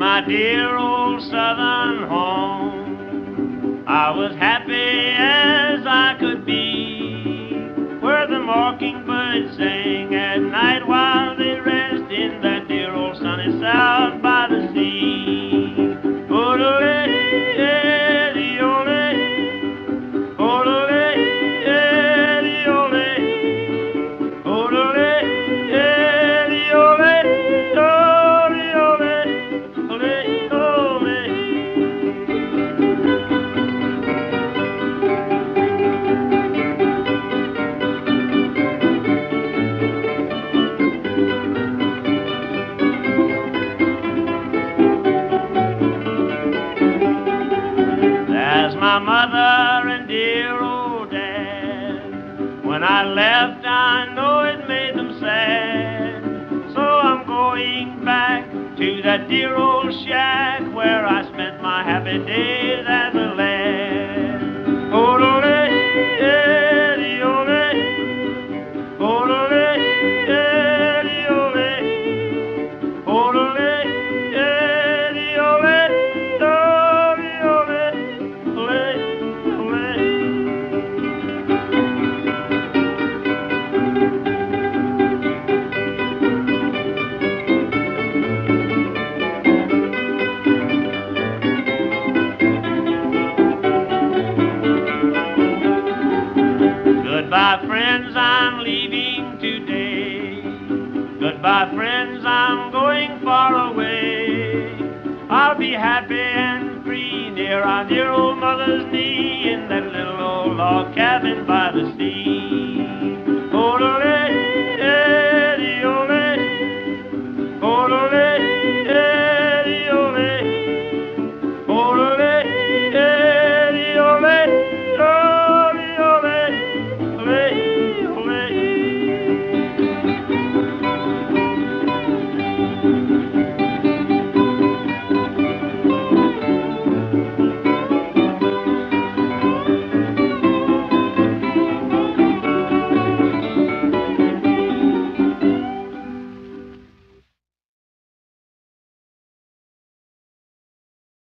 my dear old southern home. I was happy as I could be, mother and dear old dad. When I left, I know it made them sad. So I'm going back to that dear old shack where I spent my happy days as a lad. Oodle-ee, eddie-ole, Goodbye, friends, I'm leaving today. Goodbye, friends, I'm going far away. I'll be happy and free near our dear old mother's knee in that little old log cabin